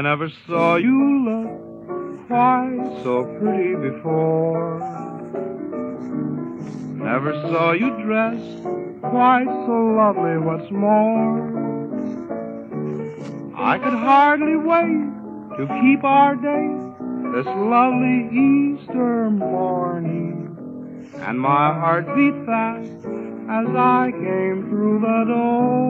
I never saw you look quite so pretty before. Never saw you dressed quite so lovely, what's more. I could hardly wait to keep our date this lovely Easter morning. And my heart beat fast as I came through the door.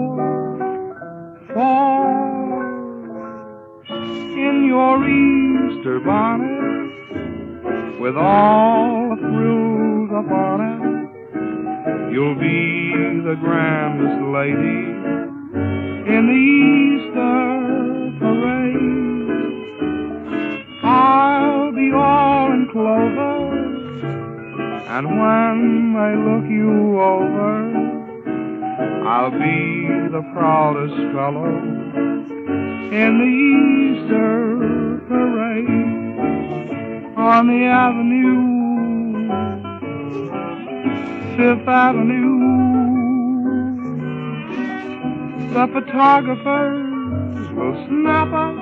Your Easter bonnet, with all the frills upon it, You'll be the grandest lady in the Easter parade. I'll be all in clover, and when I look you over, I'll be the proudest fellow in the Easter parade on the avenue Fifth Avenue. The photographers will snap us,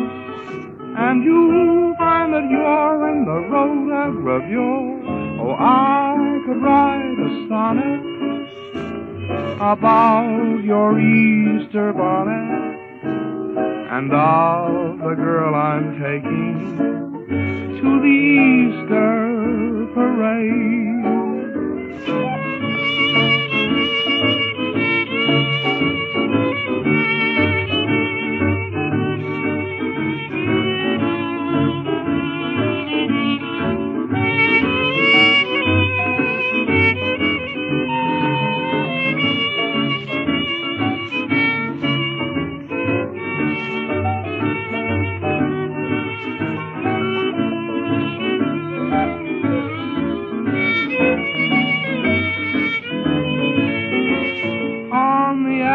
and you'll find that you're in the road of rotogravure. Oh, I could write a sonnet about your Easter bonnet and of the girl I'm taking to the Easter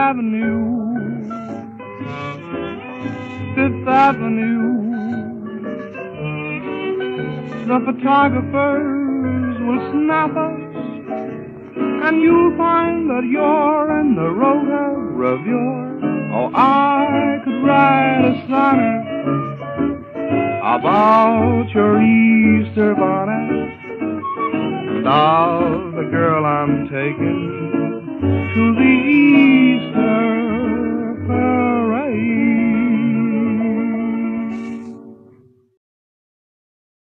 Avenue, Fifth Avenue. The photographers will snap us, and you'll find that you're in the rotogravure. Oh, I could write a sonnet about your Easter bonnet and all the girl I'm taking to the